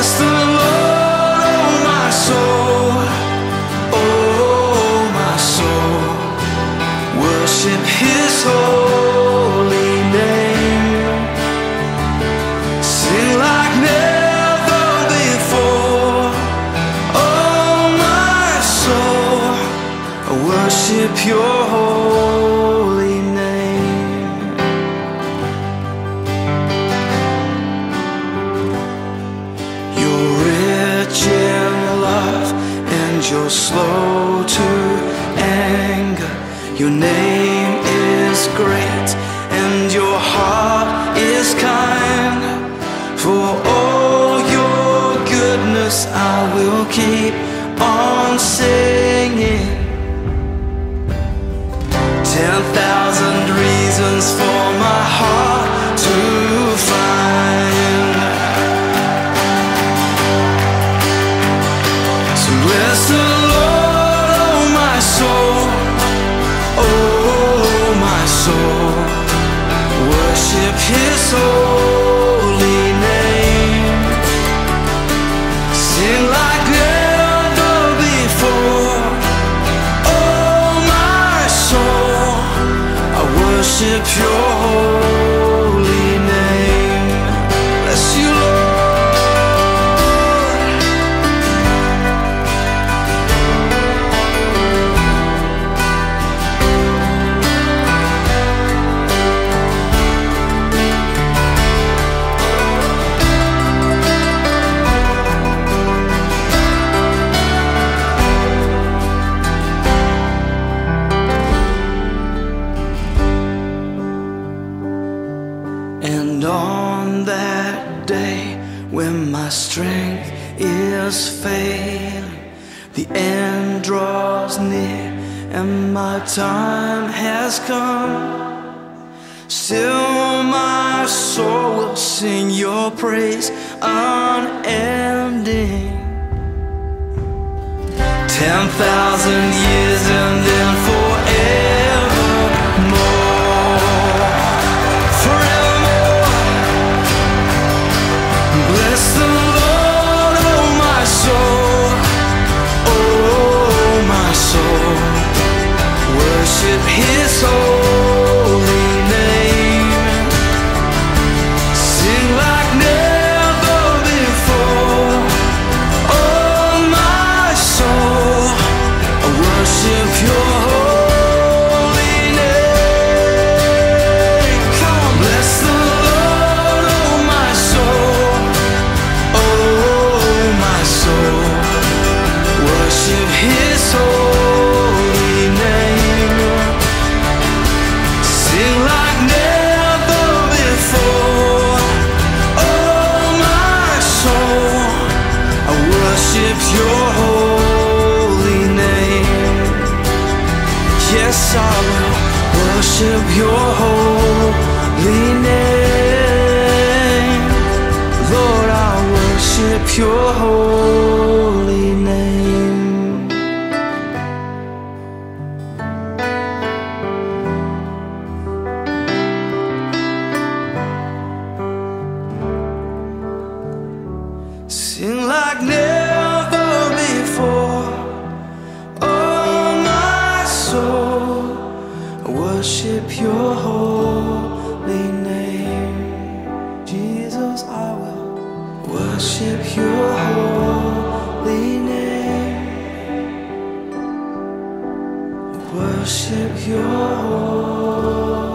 Oh, oh, worship his holy name, seem like never before. Oh my soul, worship Your you're slow to anger. Your name is great and your heart is kind. For all your goodness, I will keep on singing. Ten thousand reasons for my heart my strength is failing, the end draws near and my time has come. Still, my soul will sing your praise unending. Ten thousand years and then forevermore. Yes, I will worship Your holy name. Lord, I worship Your holy Sing like never before. Oh, my soul, I worship your holy name. Jesus, I will worship your holy name. Worship your holy